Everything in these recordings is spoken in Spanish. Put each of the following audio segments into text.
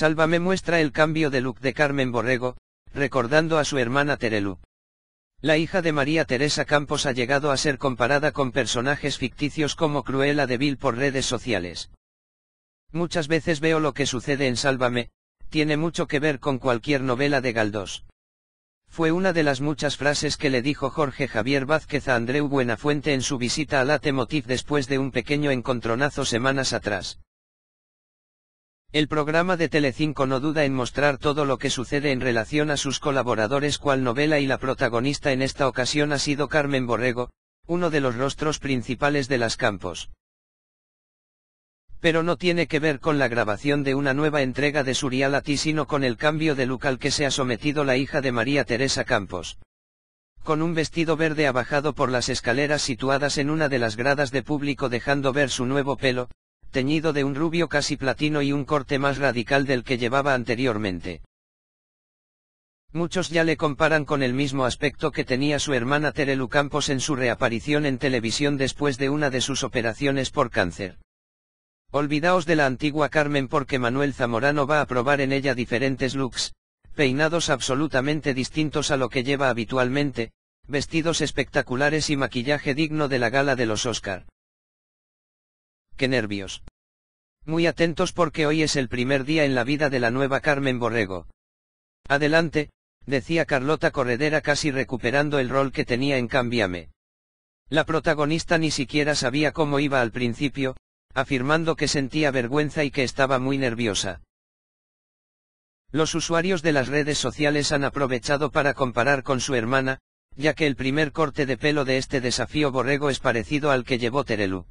Sálvame muestra el cambio de look de Carmen Borrego, recordando a su hermana Terelu. La hija de María Teresa Campos ha llegado a ser comparada con personajes ficticios como Cruella de Vil por redes sociales. Muchas veces veo lo que sucede en Sálvame, tiene mucho que ver con cualquier novela de Galdós. Fue una de las muchas frases que le dijo Jorge Javier Vázquez a Andreu Buenafuente en su visita a Late Motif después de un pequeño encontronazo semanas atrás. El programa de Telecinco no duda en mostrar todo lo que sucede en relación a sus colaboradores cual novela y la protagonista en esta ocasión ha sido Carmen Borrego, uno de los rostros principales de las campos. Pero no tiene que ver con la grabación de una nueva entrega de su reality sino con el cambio de look al que se ha sometido la hija de María Teresa Campos. Con un vestido verde ha bajado por las escaleras situadas en una de las gradas de público dejando ver su nuevo pelo, teñido de un rubio casi platino y un corte más radical del que llevaba anteriormente. Muchos ya le comparan con el mismo aspecto que tenía su hermana Terelu Campos en su reaparición en televisión después de una de sus operaciones por cáncer. Olvidaos de la antigua Carmen porque Manuel Zamorano va a probar en ella diferentes looks, peinados absolutamente distintos a lo que lleva habitualmente, vestidos espectaculares y maquillaje digno de la gala de los Oscar qué nervios. Muy atentos porque hoy es el primer día en la vida de la nueva Carmen Borrego. Adelante, decía Carlota Corredera casi recuperando el rol que tenía en Cámbiame. La protagonista ni siquiera sabía cómo iba al principio, afirmando que sentía vergüenza y que estaba muy nerviosa. Los usuarios de las redes sociales han aprovechado para comparar con su hermana, ya que el primer corte de pelo de este desafío borrego es parecido al que llevó Terelu.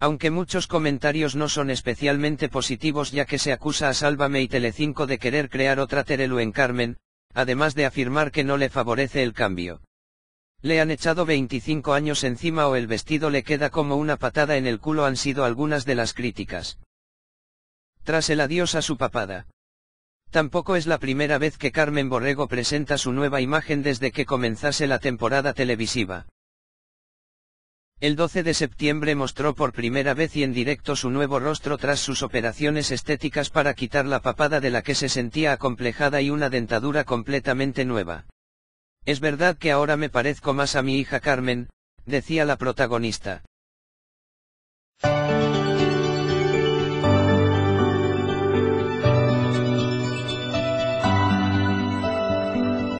Aunque muchos comentarios no son especialmente positivos ya que se acusa a Sálvame y Telecinco de querer crear otra Terelu en Carmen, además de afirmar que no le favorece el cambio. Le han echado 25 años encima o el vestido le queda como una patada en el culo han sido algunas de las críticas. Tras el adiós a su papada. Tampoco es la primera vez que Carmen Borrego presenta su nueva imagen desde que comenzase la temporada televisiva. El 12 de septiembre mostró por primera vez y en directo su nuevo rostro tras sus operaciones estéticas para quitar la papada de la que se sentía acomplejada y una dentadura completamente nueva. Es verdad que ahora me parezco más a mi hija Carmen, decía la protagonista.